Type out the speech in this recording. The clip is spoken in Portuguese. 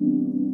Música